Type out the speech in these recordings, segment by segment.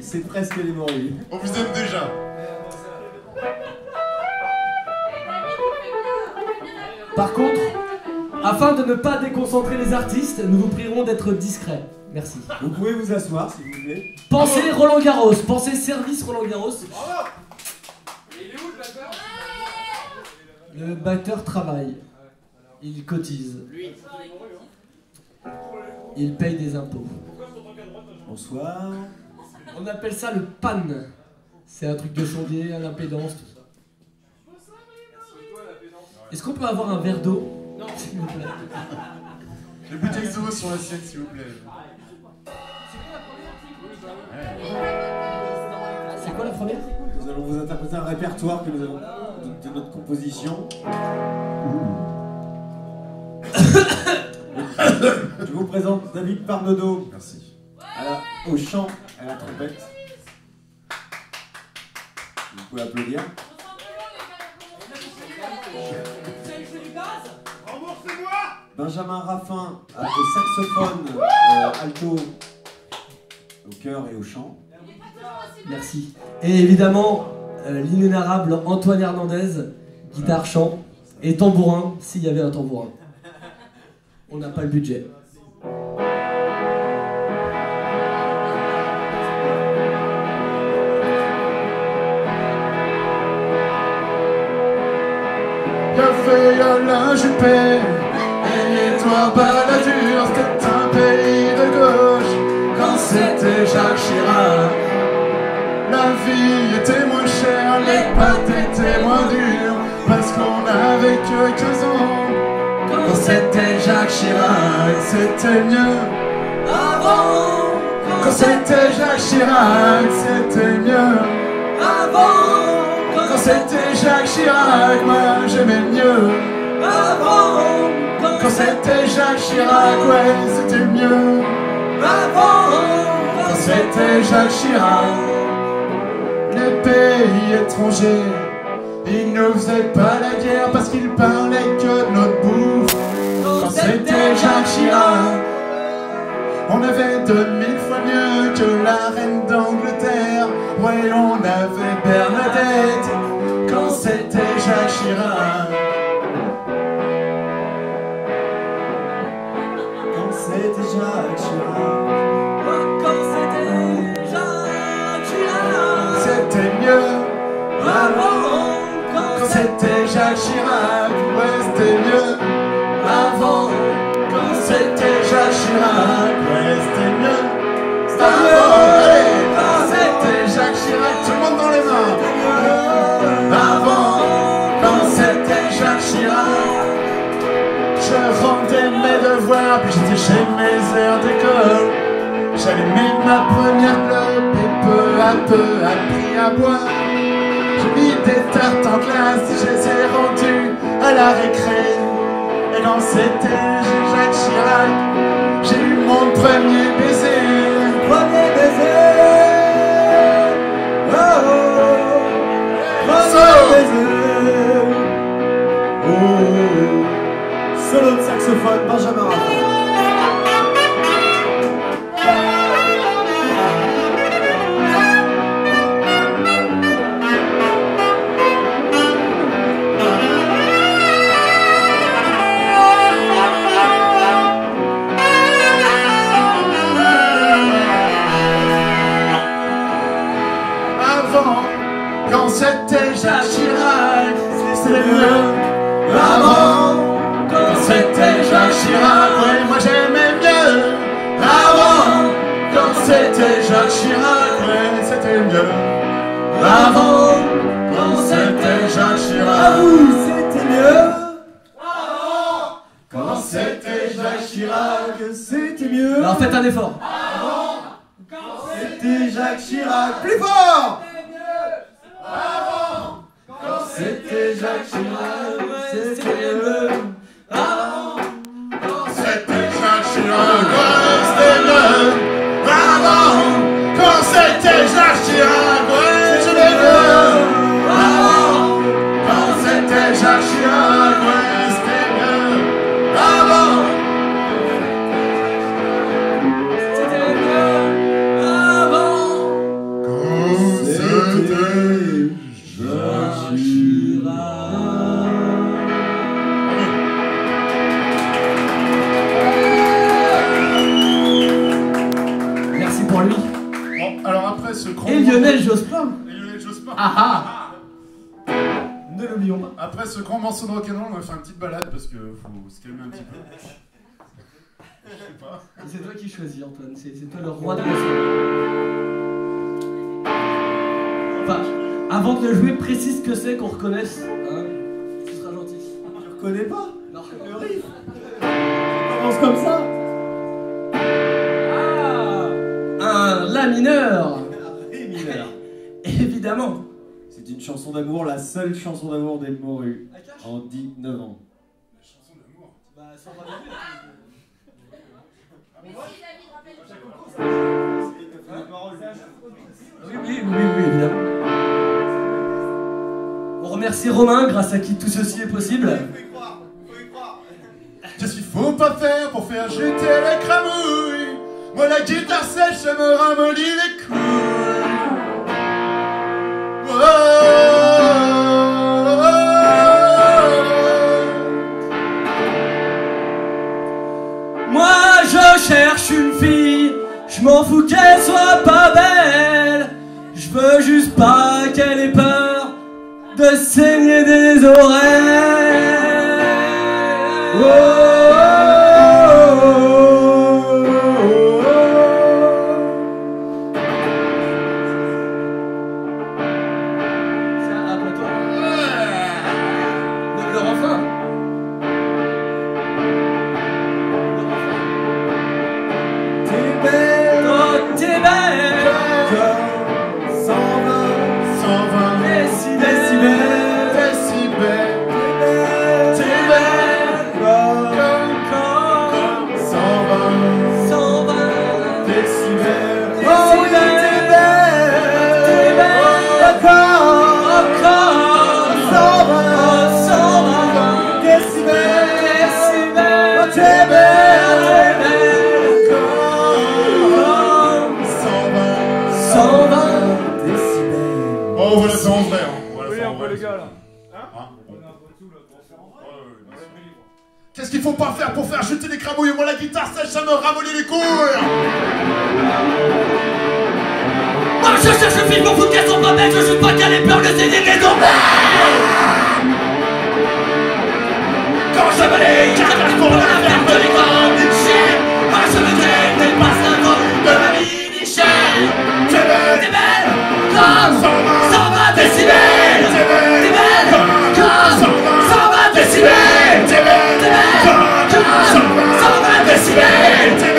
c'est presque les morues. On vous aime déjà. Par contre, afin de ne pas déconcentrer les artistes, nous vous prierons d'être discrets. Merci. Vous pouvez vous asseoir s'il vous plaît. Pensez Roland Garros, pensez service Roland Garros. Le batteur travaille. Il cotise. Il paye des impôts. Bonsoir. On appelle ça le pan. C'est un truc de sondier, à l'impédance, tout ça. Est-ce qu'on peut avoir un verre d'eau? Non, s'il vous plaît. Les bouteilles d'eau sur l'assiette, s'il vous plaît. C'est quoi la première? Nous allons vous interpréter un répertoire que nous avons de, de notre composition. Je vous présente David Parnodo. Merci. À la- au chant, à la trompette. Vous pouvez applaudir. Benjamin Raffin au saxophone, euh, alto, au chœur et au chant. Merci. Et évidemment, euh, l'inénarrable Antoine Hernandez, guitare, chant et tambourin, s'il y avait un tambourin. On n'a pas le budget. À la Et toi baladure C'était un pays de gauche. Quand c'était Jacques Chirac La vie était moins chère Les pâtes étaient moins dures. Parce qu'on avait que 15 ans. Quand c'était Jacques Chirac C'était mieux. Avant Quand c'était Jacques Chirac C'était mieux. Avant c'était Jacques Chirac, moi j'aimais mieux. Avant, quand c'était Jacques Chirac, ouais, c'était mieux. Avant, quand c'était Jacques Chirac, les pays étrangers, ils ne faisaient pas la guerre parce qu'ils parlaient que de notre bouffe. Quand c'était Jacques Chirac, on avait de mille fois mieux que la reine d'Angleterre. Ouais, on avait Bernadette c'était Jacques Chirac. Quand c'était Jacques puis j'étais chez mes heures d'école. Mis ma première clope et peu à peu appris à boire. J'ai mis des tartes en classe, je les ai rendues à la récré. Et quand c'était Jacques Chirac, j'ai eu mon premier baiser. Saxophone, Benjamin. Avant, quand c'était Jacques Chirac. Avant, c'était Jacques Chirac, ouais, moi j'aimais mieux. Avant, quand c'était Jacques Chirac, ouais, c'était mieux. Avant, quand c'était Jacques Chirac, C'était mieux. quand c'était Jacques Chirac, C'était mieux. Alors faites un effort. C'était Jacques Chirac. Plus fort. c'était Jacques Chirac, c'était mieux. Lionel Jospin. Lionel Jospin. Ah ah Ne l'oublions pas. Après ce grand morceau de rock'n'roll, on va faire une petite balade parce que faut se calmer un petit peu. Je sais pas. C'est toi qui choisis, Antoine. C'est toi le roi de la. Enfin, avant de le jouer, précise ce que c'est qu'on reconnaisse. Hein Ce sera gentil. Tu reconnais pas? Non. le riff Ça commence comme ça? Ah Un La mineur. Évidemment C'est une chanson d'amour, la seule chanson d'amour des Morus en 19 ans. La chanson d'amour. Bah, ça va bien. Oui, oui, oui, oui, évidemment. On remercie Romain, grâce à qui tout ceci est possible. Qu'est-ce qu'il faut pas faire pour faire jeter les cramouilles Moi la guitare sèche, ça me ramollit les couilles. Je m'en fous qu'elle soit pas belle. Je veux juste pas qu'elle ait peur de saigner des oreilles. Oh, faire jeter les cramouilles Moi la guitare ça me ramollit les couilles. Moi je cherche une fille pour foutre qu'elles sont pas Je joue pas peur de saigner des oreilles Quand je les la de l'écran Argentina!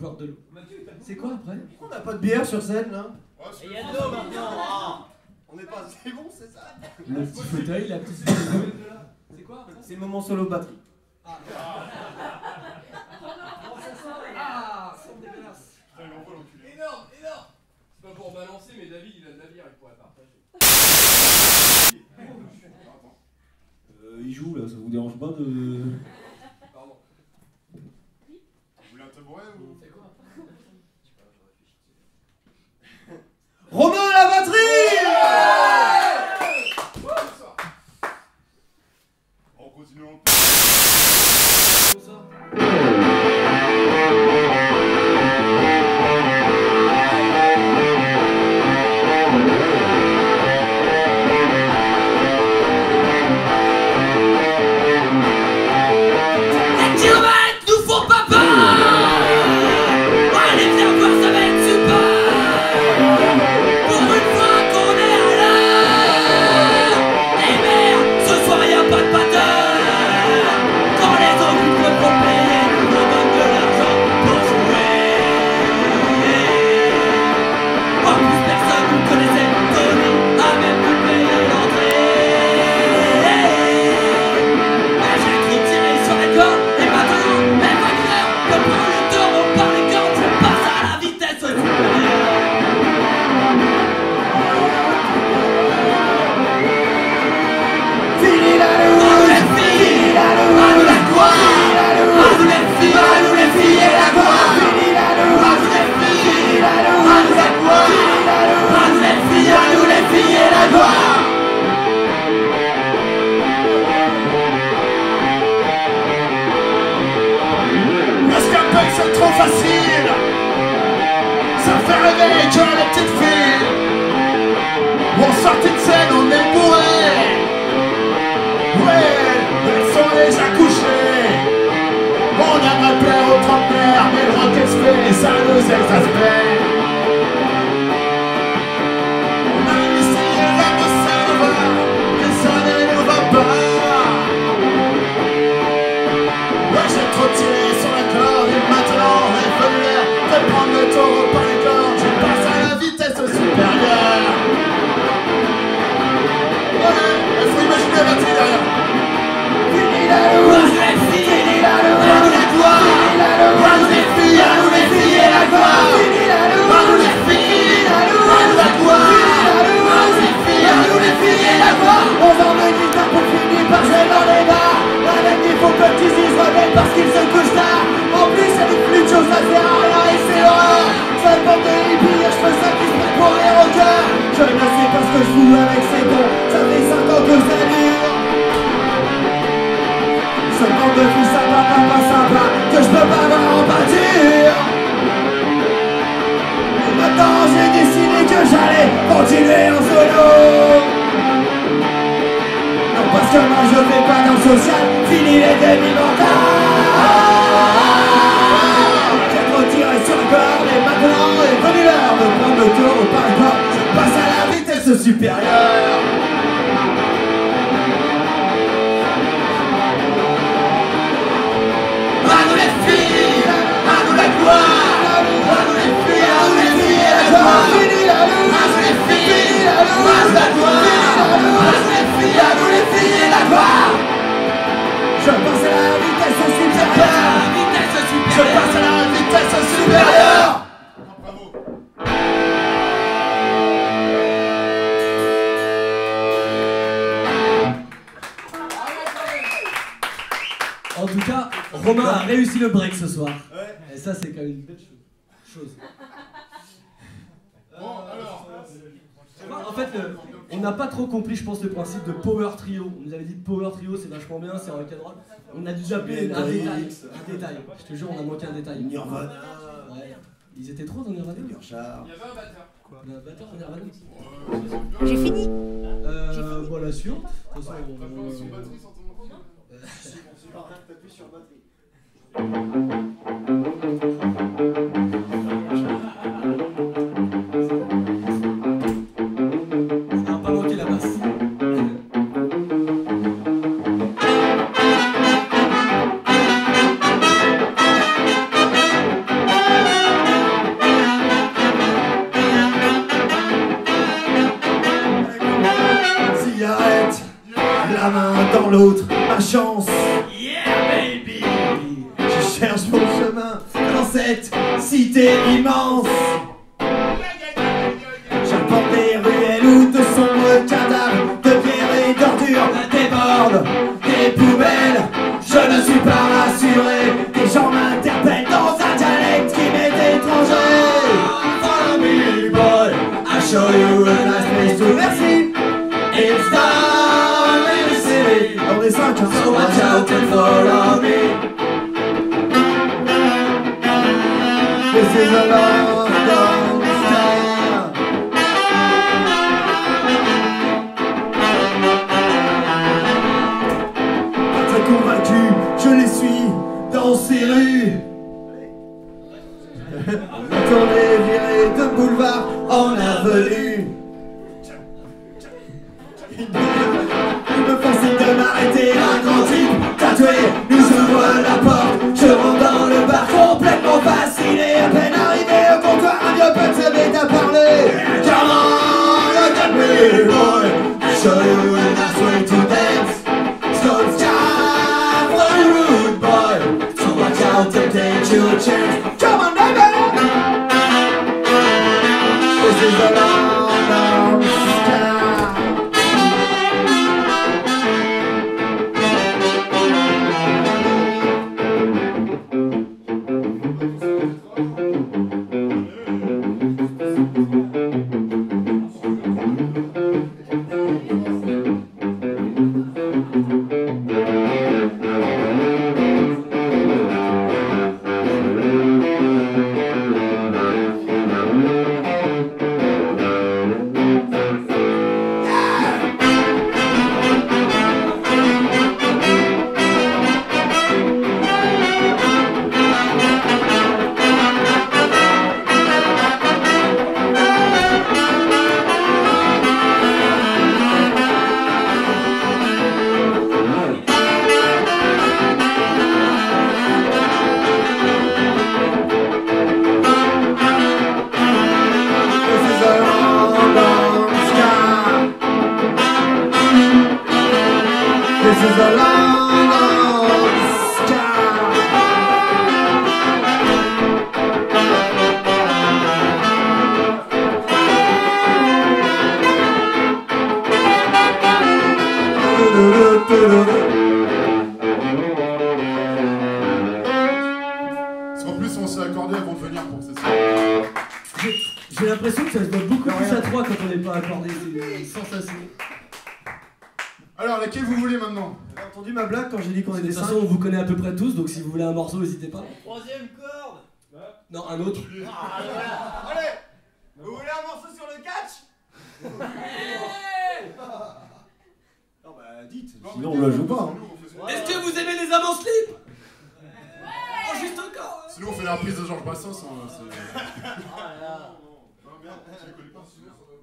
bord de l'eau. C'est quoi après On n'a pas de bière sur scène là oh, Il y a de l'eau maintenant ah. On n'est pas. C'est bon, c'est ça Le petit fauteuil, la petite. C'est quoi C'est le moment solo batterie. Ah Ah oh, Sans ah, dégueulasse Énorme, énorme C'est pas pour balancer, mais David il a de la bière, il pourrait partager. Ah, euh, il joue là, ça vous dérange pas de un tabouret ou C'est quoi ça, c'est quand même une belle chose. Bon, euh, alors. En fait, euh, on n'a pas trop compris, je pense, le principe de Power Trio. On nous avait dit Power Trio, c'est vachement bien, c'est un rock'n'roll. On a dû zapper un détail. Un détail. Je te jure, on a manqué un détail. Nirvana. Ils étaient trop dans Nirvana. Il y avait un batteur. Quoi? Un batteur dans Nirvana. J'ai fini. Euh, voilà, sûr. De toute façon, on va. Euh, t'appuies sur batterie la main dans l'autre, ma chance. Immense. J'apporte des ruelles où de sombres cadavres de pierres et d'ordures débordent des poubelles. Je ne suis pas rassuré, des gens m'interpellent dans un dialecte qui m'est étranger. Follow me, boy, I'll show you a nice place to merci. It's down in the city. On est cinq, hein. So watch out and follow me. Is a long, sinon on la joue pas. hein. Est-ce que vous aimez les hommes en slip Oh, juste encore Sinon, on fait la reprise de Georges Brassens. hein, c'est-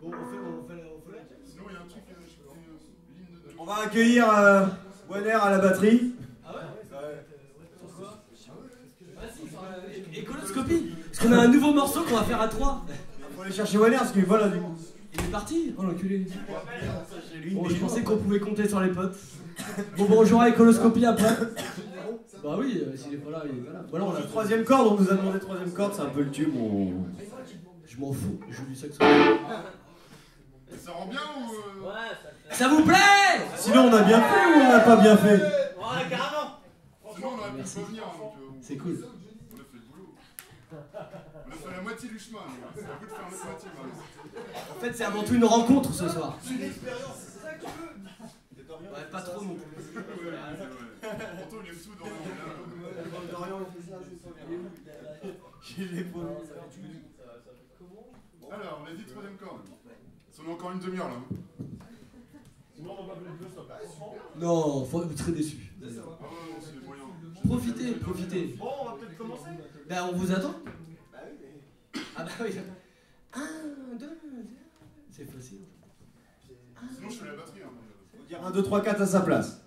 Bon, on fait, on fait, on fait Sinon, il y a un truc. euh, une ligne de- On va accueillir euh, à la batterie. Écoloscopie Parce qu'on a un nouveau morceau qu'on va faire à 3. Faut aller chercher Wanner parce qu'il voilà du coup. Il est parti Oh l'enculé Bon, je pensais qu'on pouvait compter sur les potes. Bon, bon, on jouera écoloscopie après. Bah oui, euh, s'il est pas là, il est pas là. Voilà, on a La troisième corde, on nous a demandé troisième corde, c'est un peu le tube. On... Je m'en fous, je lui saxo. Ça rend bien ou. euh, Ça vous plaît Sinon on a bien fait ou on n'a pas bien fait Ouais, carrément Sinon, on aurait pu pas venir. donc, euh, C'est cool. On a fait le boulot. On a fait la moitié du chemin. C'est à vous de faire l'autre moitié. En fait, c'est avant tout une rencontre ce soir. Ouais, pas trop non plus. Pourtant, il aime tout dans le. Alors, on a dit troisième corde. Ça on a encore une demi-heure là. Non, faut- vous serez déçus. Ah ouais, non, c'est moyen. Profitez, profitez. Bon, on va peut-être commencer. Ben, on vous attend. Ah bah oui. Un, deux, c'est facile. Sinon, je fais la batterie. Hein. Faut dire 1, 2, 3, 4 à sa place.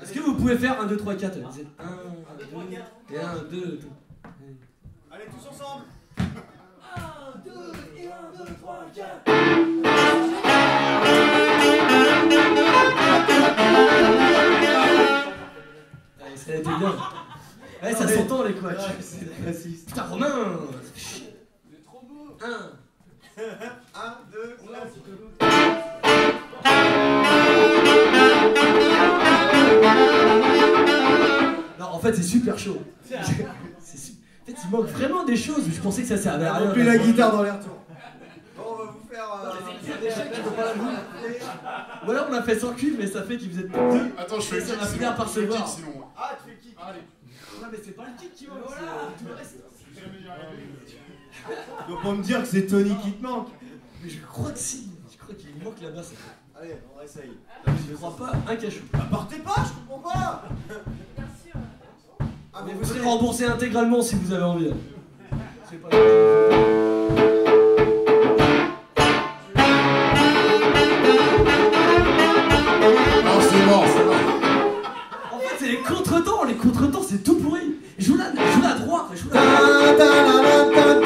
Est-ce que vous pouvez faire 1, 2, 3, 4 Vous êtes 1, 2, et 1, 2, Allez, tous ensemble Thank elle était bien. Ouais, ça s'entend les couacs. c'est raciste. Putain, Romain 1, Non, en fait, c'est super chaud. C'est. En fait, manque vraiment des choses. Je pensais que ça servait à rien. plus la guitare dans les retours. Bon, on va vous faire. Euh... La on a fait sans cuivre, mais ça fait qu'il vous êtes deux. Attends, je fais le kick. Ça va par se voir. Ah, tu fais le kick. Allez. Non, mais c'est pas le kick qui va. Voilà. Tout le reste. Donc, pas me dire que c'est Tony qui te manque. Mais je crois que si. Je crois qu'il manque la basse. Allez, on essaye. Je crois pas un cachot. Bah, partez pas, je comprends pas. Bien sûr. Ah, Mais vous serez serez remboursé intégralement si vous avez envie. C'est pas Non, c'est mort, c'est mort. En fait, c'est les contretemps. Les contretemps, c'est tout pourri. Joue la, joue la droite. Joue la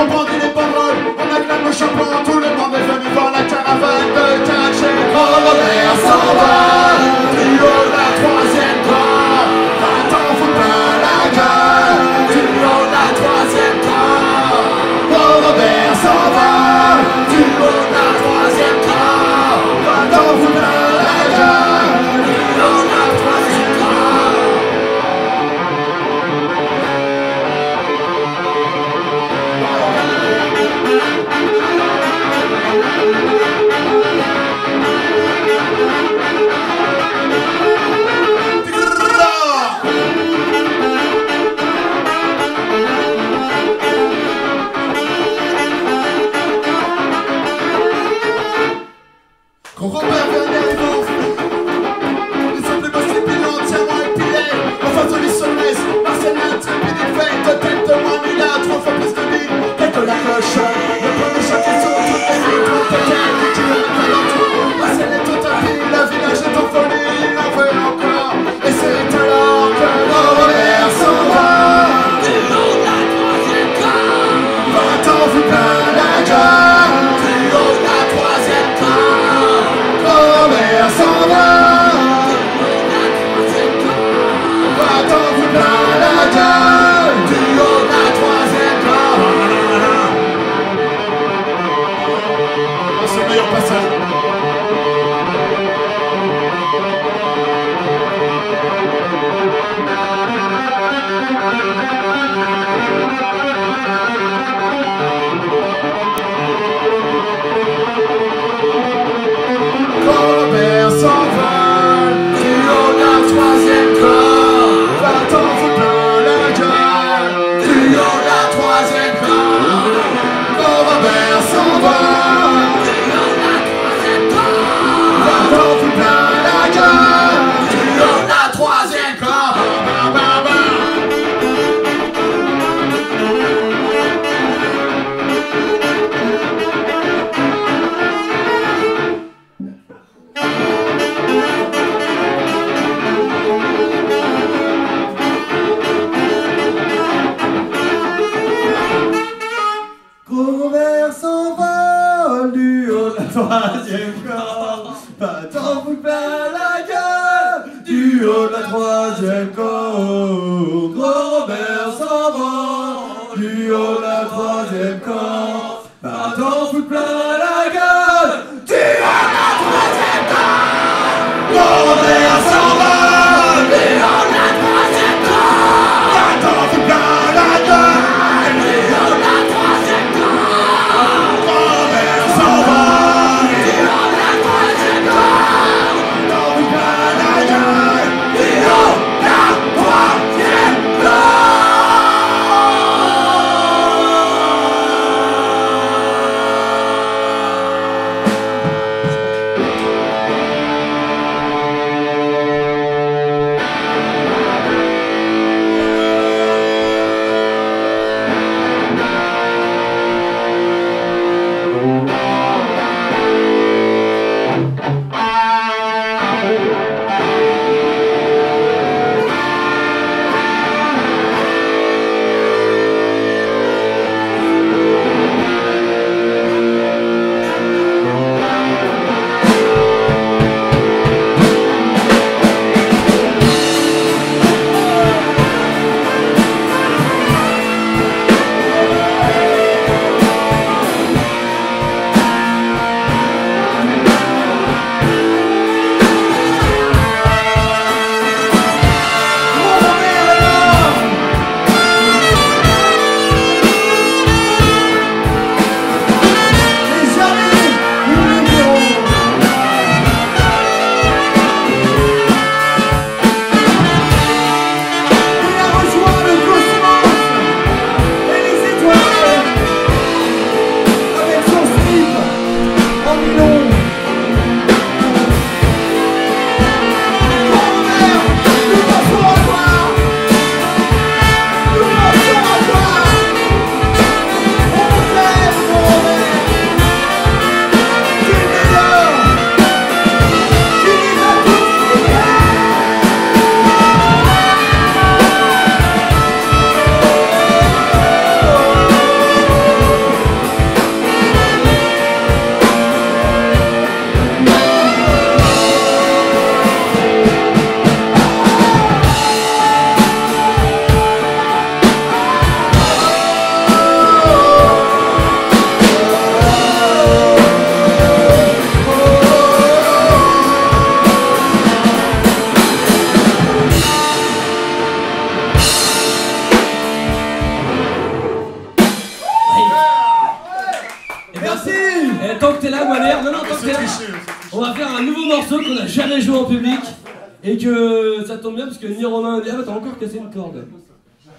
On brandit les banderoles, on acclame le champion. Tout le monde est venu voir la caravane de Caché. Robert s'en va,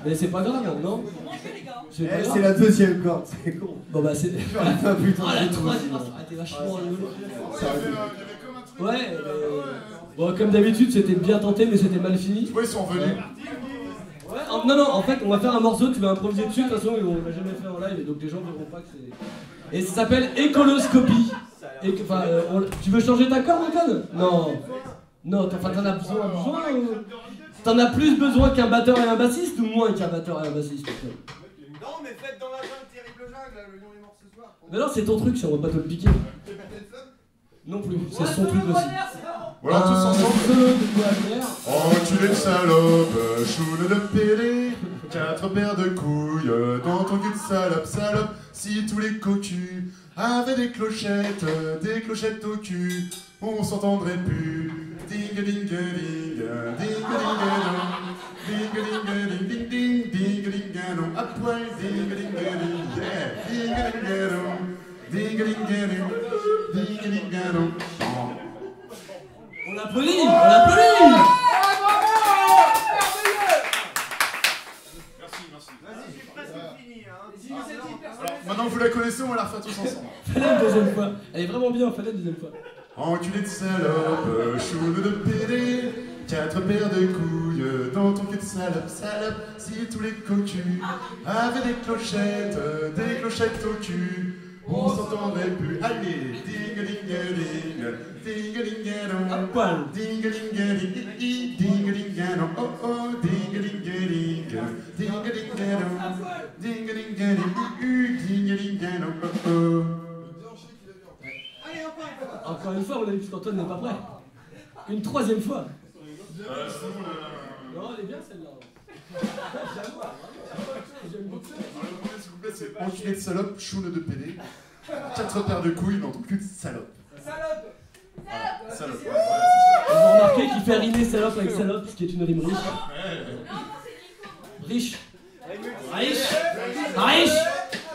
Mais c'est pas grave, non C'est Eh. C'est la deuxième corde, c'est con. Bon bah c'est. Ah putain, Ah la troisième, ah, t'es vachement comme un truc. Ouais, bon comme d'habitude c'était bien tenté mais c'était mal fini. Ouais, ils sont revenus. Ouais, en- non non en fait on va faire un morceau, tu vas improviser dessus, de toute façon on l'a jamais fait en live et donc les gens verront pas que c'est. Et ça s'appelle Écoloscopie. Et enfin, euh, on- tu veux changer ta corde Antoine? Non. Non, t'en enfin, t'en as besoin, besoin ou- T'en as plus besoin qu'un batteur et un bassiste ou moins qu'un batteur et un bassiste Non, mais faites dans la jungle, terrible jungle, là, le lion est mort ce soir. Mais non, c'est ton truc, ça, on va pas te le piquer. Non plus, c'est son truc aussi. Voilà, tous ensemble. Enculé de salope, choune de pédé, quatre paires de couilles dans ton cul de salope, salope. Si tous les cocus avaient des clochettes, des clochettes au cul, on s'entendrait plus. Ding ding ding ding ding ding ding ding ding ding ding ding à poil ding ding ding yeah ding ding ding ding ding ding ding ding dong. On applaudit, on applaudit Maintenant que vous la connaissez, on va la refaire tous ensemble. Fallait une deuxième fois. Elle est vraiment bien, fallait une deuxième fois. Enculé de salope, choune de pédé, quatre paires de couilles dans ton cul de salope, salope. Si tous les cocus avaient des clochettes, des clochettes au cul, on s'entendrait plus. Allez, ding ding ding, ding ding À poil. ding ding ding, ding ding dong, oh oh, ding ding ding, ding ding dong, ding ding ding, ding ding dong, oh oh. Encore une fois, on a dit que Antoine n'est pas prêt. Une troisième fois. Non, elle est bien celle-là. J'aime beaucoup. Enculé de salope, choune de pédé, quatre paires de couilles dans ton cul de salope. Salope Salope. Salope. Vous remarquez qu'il fait riner salope avec salope, ce qui est une rime riche. Riche. Riche. Riche.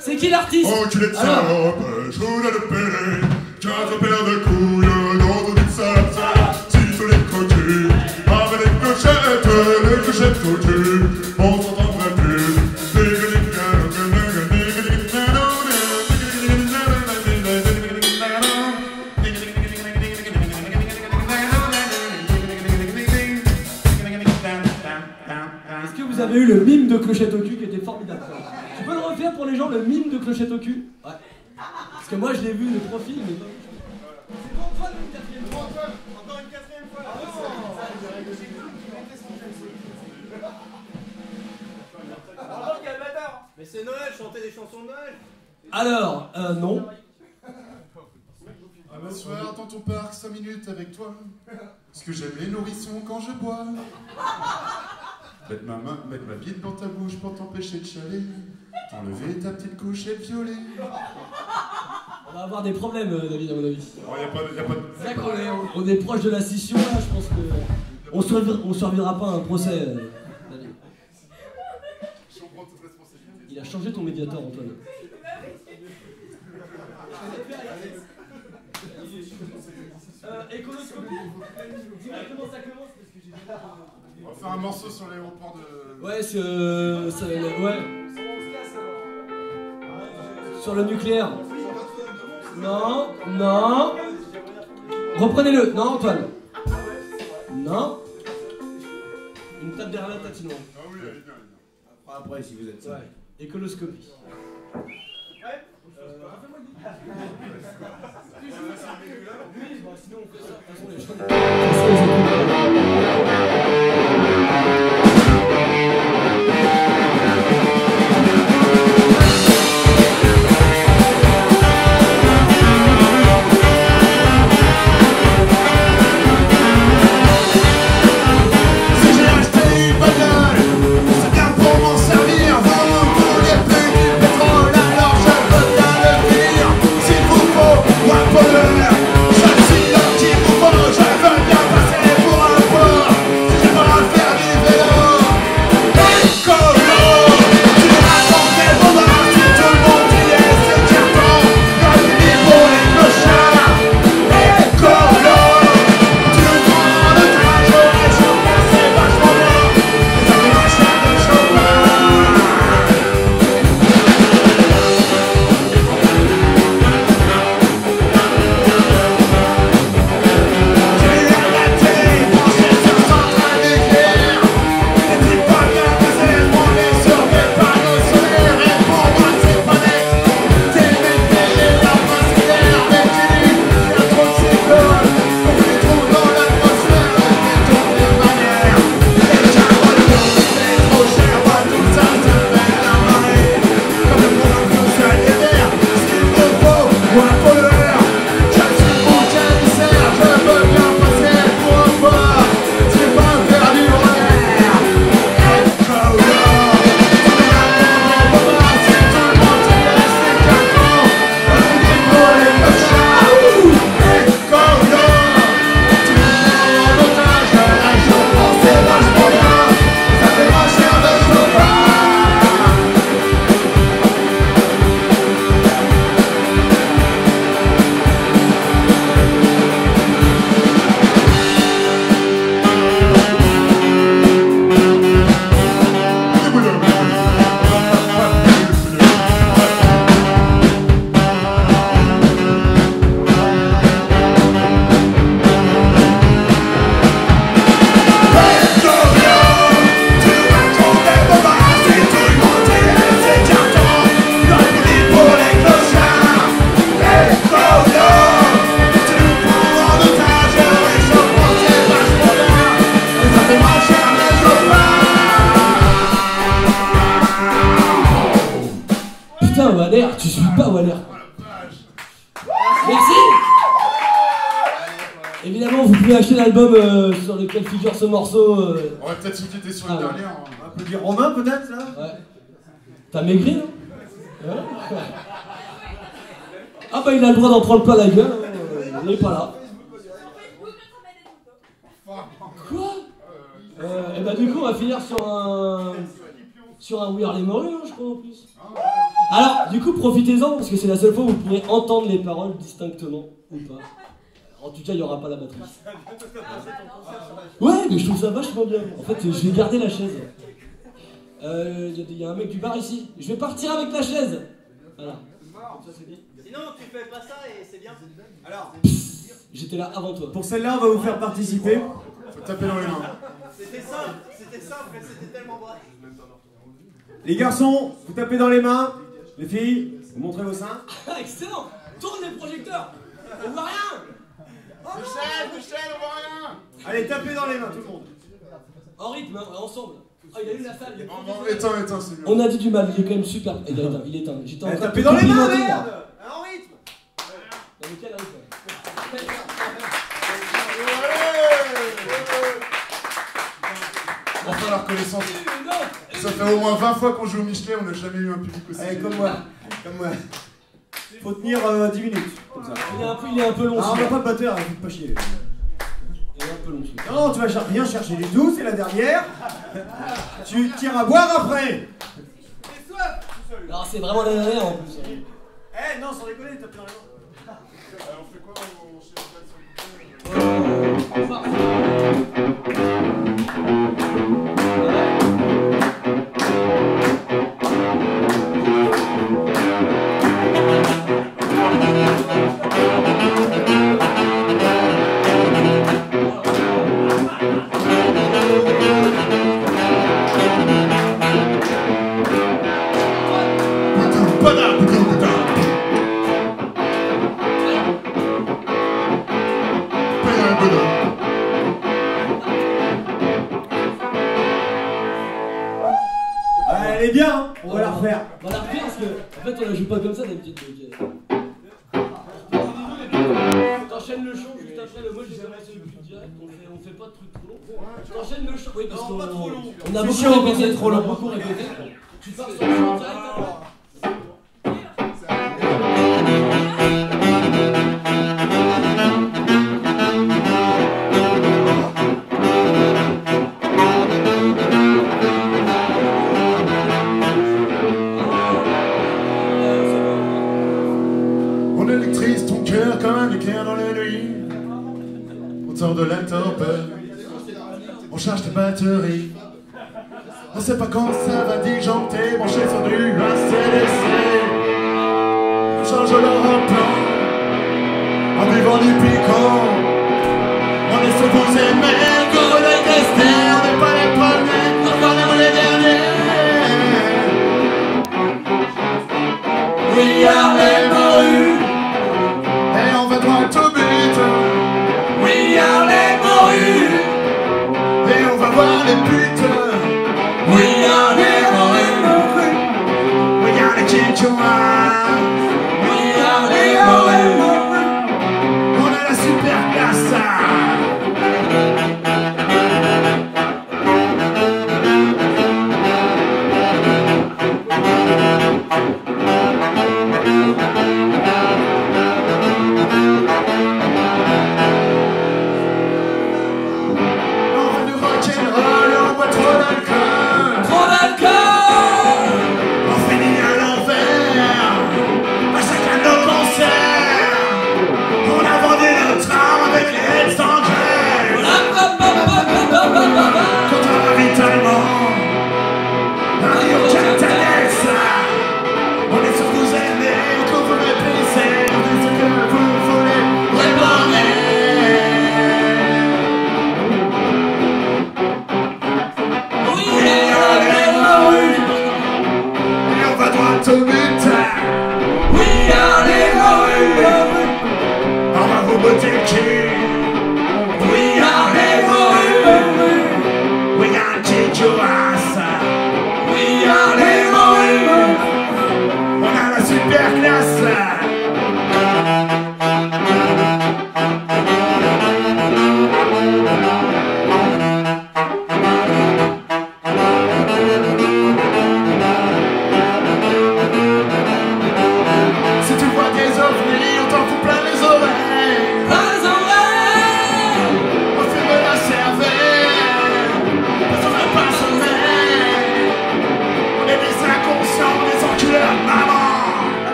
C'est qui l'artiste? Enculé de salope, choune de pédé, quatre paires de couilles dans salope, salope. Si tous les cocus avaient des clochettes, des clochettes cul, on s'entendrait plus. Est-ce que vous avez eu le mime de clochette au cul qui était formidable Tu peux le refaire pour les gens, le mime de clochette au cul? Parce que moi je l'ai vu le profil, mais pas. Encore une quatrième fois Mais c'est Noël, chanter des chansons de Noël Alors, euh, non. À m'asseoir dans ton parc 5 minutes avec toi. Parce que j'aime les nourrissons quand je bois. Mettre ma main, mettre ma bite dans ta bouche pour t'empêcher de chialer. T'enlever ta petite couchette violet. On va avoir des problèmes, euh, David, à mon avis. Oh, y a pas de. Y a pas de... C'est vrai qu'on est, on est proche de la scission là, je pense que. On survivra, on survivra pas à un procès. euh, David. Je prends toute responsabilité. Il a changé ton médiateur, Antoine. Euh, écoloscopie. Dis-moi comment ça commence parce que j'ai déjà. On va faire un morceau sur l'aéroport de. Ouais, c'est. euh, ça- ouais. Sur le nucléaire. Non, non. Reprenez-le. Non, Antoine. Non. Une tape derrière la tête, sinon. Ah oui, elle est bien. Après, si vous êtes ça. Ouais. Écoloscopie. Oui, bon, sinon on fait ça. De toute façon, les gens- ce morceau. euh, On va peut-être se quitter sur Ah une ouais. dernière. hein. On peut dire Romain peut-être là Ouais. T'as maigri, non Ouais. Ah bah il a le droit d'en prendre plein la gueule, hein, il est pas là. Quoi euh, Et bah du coup on va finir sur un... Sur un We Are les Morus, hein, je crois en plus. Alors, du coup, profitez-en parce que c'est la seule fois où vous pourrez entendre les paroles distinctement ou pas. En tout cas, il n'y aura pas la batterie. Ouais, mais je trouve ça vachement bien. En fait, je vais garder la chaise. Euh, Il y, a des- y a un mec du bar ici. Je vais partir avec la chaise. Voilà. Sinon, tu fais pas ça et c'est bien. Alors, J'étais là avant toi. Pour celle-là, on va vous faire participer. Faut taper dans les mains. c'était simple, c'était simple, mais c'était tellement vrai. Les garçons, vous tapez dans les mains. Les filles, vous montrez vos seins. Ah, excellent Tourne les projecteurs On voit rien Michel, Michel, on voit rien Allez, tapez dans les mains, tout le monde. En rythme, hein, ensemble. Ah, il a eu la salle. il est Non, non, éteins, éteins, c'est mieux. On a dit du mal, il est quand même super. Il est éteint, il est éteint. J'étais en train de dans les mains, merde En rythme. Non, mais quel rythme Enfin, la reconnaissance. Ça fait au moins 20 fois qu'on joue au Michelet, on n'a jamais eu un public aussi. Allez, comme moi. Comme moi. Faut tenir euh, 10 minutes. Comme ça. il est, un peu, il est un peu long. Ah, on va pas batteur, faites pas chier. Il est un peu long. celui-là. Non, tu vas cher- rien chercher du tout, c'est la dernière. Tu tires à boire après. Alors, c'est vraiment la dernière en plus. hein. Eh non, sans déconner, tapez dans les mains. Alors, on fait quoi on cherche pas sur le Badam, trop. We are les. Et on va droit au but. We are les morus. Et on va voir les putes.